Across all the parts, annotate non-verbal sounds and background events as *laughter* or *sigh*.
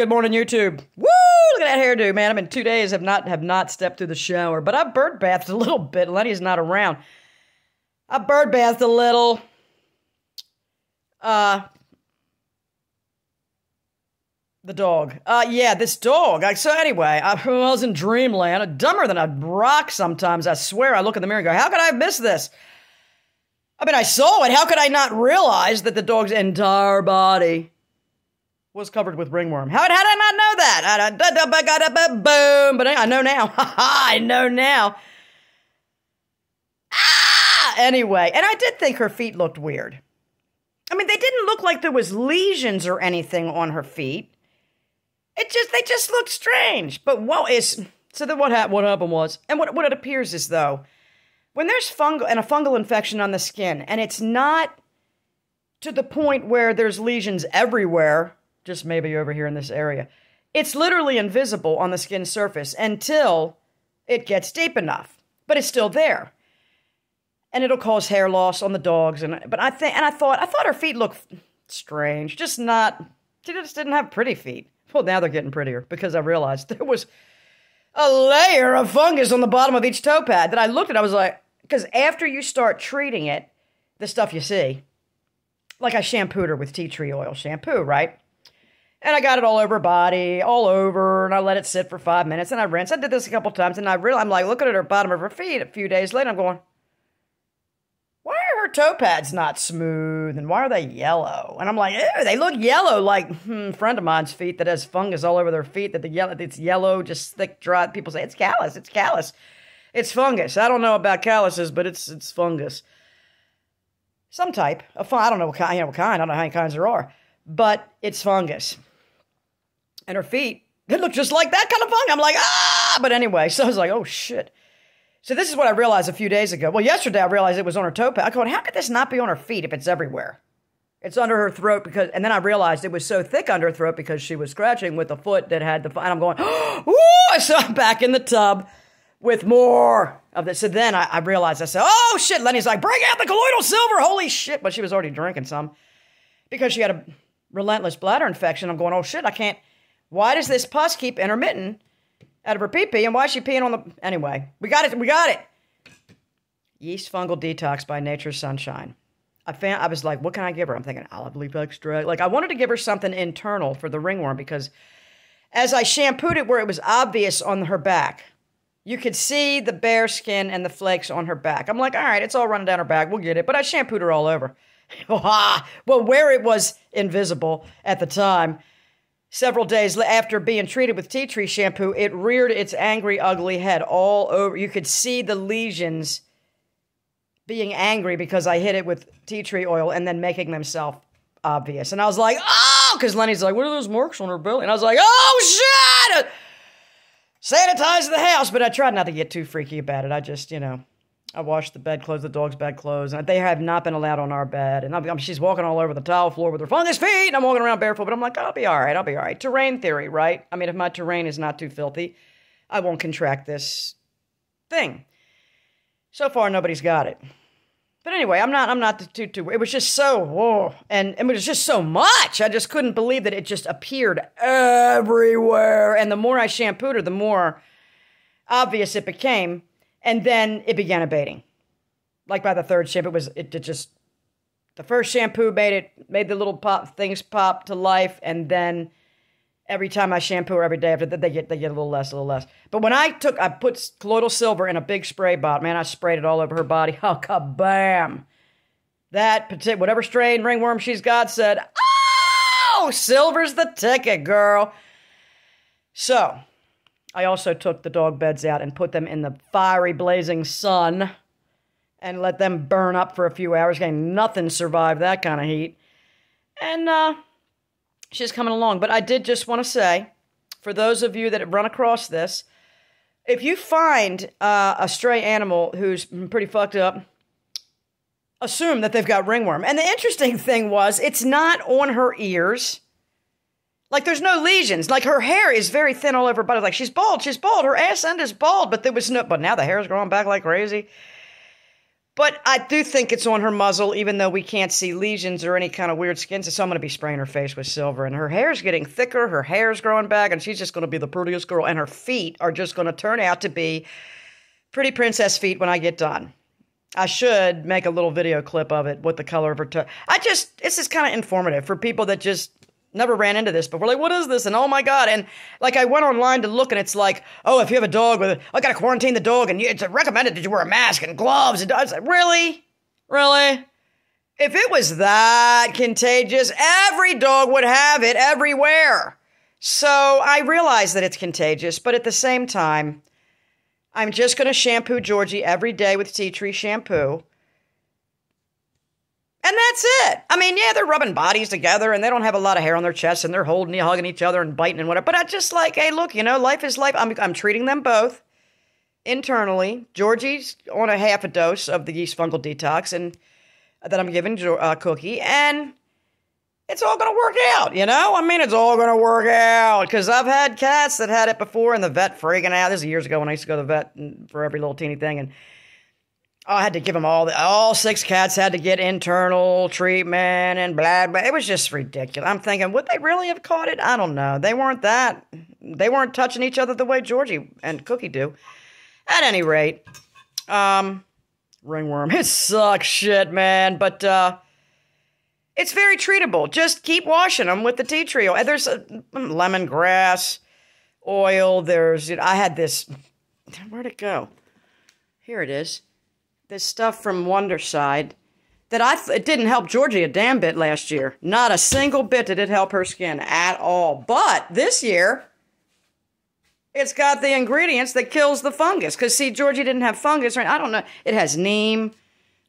Good morning, YouTube. Woo! Look at that hairdo, man. I've been two days have not have not stepped through the shower, but I've bird bathed a little bit. Lenny's not around. I bird bathed a little. Uh, the dog. Uh, yeah, this dog. I, so anyway, I, I was in dreamland, dumber than a rock. Sometimes I swear, I look in the mirror and go, "How could I miss this?" I mean, I saw it. How could I not realize that the dog's entire body was covered with ringworm? How, how did I not know that? Boom! But I know now. *laughs* I know now. Ah! Anyway, and I did think her feet looked weird. I mean, they didn't look like there was lesions or anything on her feet. It just they just looked strange. But what is so then what happened? What happened was, and what what it appears is though when there's fungal and a fungal infection on the skin and it's not to the point where there's lesions everywhere, just maybe over here in this area, it's literally invisible on the skin surface until it gets deep enough, but it's still there. And it'll cause hair loss on the dogs and but I think and I thought I thought her feet looked strange, just not she just didn't have pretty feet. Well, now they're getting prettier because I realized there was a layer of fungus on the bottom of each toe pad that I looked at. I was like, because after you start treating it, the stuff you see, like I shampooed her with tea tree oil shampoo, right? And I got it all over her body, all over, and I let it sit for five minutes and I rinsed. I did this a couple times and I really, I'm like looking at her bottom of her feet a few days later, I'm going, why are her toe pads not smooth and why are they yellow? And I'm like, ew, they look yellow like hmm, friend of mine's feet that has fungus all over their feet that the yellow it's yellow, just thick, dry. People say it's callus, it's callus. It's fungus. I don't know about calluses, but it's it's fungus. Some type of I don't know what kind, you know, what kind. I don't know how many kinds there are, but it's fungus. And her feet, it looked just like that kind of fungus. I'm like, ah! But anyway, so I was like, oh shit. So this is what I realized a few days ago. Well, yesterday I realized it was on her toe pad. I go, how could this not be on her feet if it's everywhere? It's under her throat because, and then I realized it was so thick under her throat because she was scratching with the foot that had the. And I'm going, *gasps* oh, So I'm back in the tub with more of this. So then I, I, realized, I said, oh shit. Lenny's like, bring out the colloidal silver. Holy shit. But she was already drinking some because she had a relentless bladder infection. I'm going, oh shit, I can't. Why does this pus keep intermittent out of her pee pee? And why is she peeing on the. Anyway, we got it. We got it. Yeast fungal detox by Nature's Sunshine. I found I was like, what can I give her? I'm thinking olive leaf extract. Like I wanted to give her something internal for the ringworm because as I shampooed it where it was obvious on her back, you could see the bare skin and the flakes on her back. I'm like, all right, it's all running down her back. We'll get it. But I shampooed her all over. *laughs* well, where it was invisible at the time, several days after being treated with tea tree shampoo, it reared its angry, ugly head all over. You could see the lesions being angry because I hit it with tea tree oil and then making themselves obvious. And I was like, oh, because Lenny's like, what are those marks on her belly? And I was like, oh, shit! sanitize the house, but I tried not to get too freaky about it. I just, you know, I washed the bed clothes, the dog's bed clothes, and they have not been allowed on our bed. And I'm, she's walking all over the tile floor with her fungus feet, and I'm walking around barefoot, but I'm like, I'll be all right, I'll be all right. Terrain theory, right? I mean, if my terrain is not too filthy, I won't contract this thing. So far, nobody's got it. But anyway, I'm not. I'm not too too. It was just so whoa, and, and it was just so much. I just couldn't believe that it just appeared everywhere. And the more I shampooed her, the more obvious it became. And then it began abating. Like by the third shampoo, it was it, it just the first shampoo made it made the little pop things pop to life, and then every time I shampoo her every day after that, they get they get a little less, a little less. But when I took, I put colloidal silver in a big spray bottle. Man, I sprayed it all over her body. *laughs* Oh, kabam! That particular whatever strain ringworm she's got said, "Oh, silver's the ticket, girl." So, I also took the dog beds out and put them in the fiery, blazing sun and let them burn up for a few hours. Again, nothing survived that kind of heat. And uh, she's coming along. But I did just want to say, for those of you that have run across this, if you find uh, a stray animal who's pretty fucked up, assume that they've got ringworm. And the interesting thing was, it's not on her ears. Like there's no lesions. Like her hair is very thin all over her body. Like she's bald, she's bald. Her ass end is bald, but there was no. But now the hair is growing back like crazy. But I do think it's on her muzzle, even though we can't see lesions or any kind of weird skin. So I'm going to be spraying her face with silver. And her hair's getting thicker, her hair's growing back, and she's just going to be the prettiest girl. And her feet are just going to turn out to be pretty princess feet when I get done. I should make a little video clip of it with the color of her toe. I just, this is kind of informative for people that just never ran into this but we're Like, what is this? And oh my God. And like, I went online to look and it's like, oh, if you have a dog with, I gotta quarantine the dog and it's recommended that you wear a mask and gloves. And I was like, really? Really? If it was that contagious, every dog would have it everywhere. So I realize that it's contagious, but at the same time, I'm just going to shampoo Georgie every day with tea tree shampoo. And that's it. I mean, yeah, they're rubbing bodies together and they don't have a lot of hair on their chests and they're holding hugging each other and biting and whatever. But I just like, hey, look, you know, life is life. I'm, I'm treating them both internally. Georgie's on a half a dose of the yeast fungal detox and that I'm giving uh, Cookie. And it's all going to work out, you know? I mean, it's all going to work out because I've had cats that had it before and the vet freaking out. This is years ago when I used to go to the vet for every little teeny thing. And I had to give them all the, all six cats had to get internal treatment and blah blah. It was just ridiculous. I'm thinking, would they really have caught it? I don't know. They weren't that. They weren't touching each other the way Georgie and Cookie do. At any rate, um, ringworm. *laughs* It sucks shit, man. But uh, it's very treatable. Just keep washing them with the tea tree oil. There's a, lemongrass oil. There's you know, I had this. Where'd it go? Here it is this stuff from Wondercide that I it didn't help Georgie a damn bit last year. Not a single bit did it help her skin at all. But this year, it's got the ingredients that kills the fungus. Because see, Georgie didn't have fungus, right? I don't know. It has neem,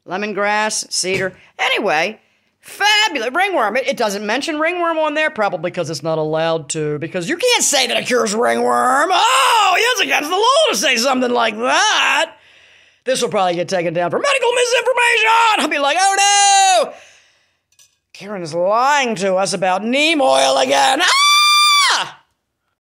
lemongrass, cedar. Anyway, fabulous ringworm. It, it doesn't mention ringworm on there, probably because it's not allowed to. Because you can't say that it cures ringworm. Oh, it's against the law to say something like that. This will probably get taken down for medical misinformation. I'll be like, oh no! Karen's lying to us about neem oil again. Ah!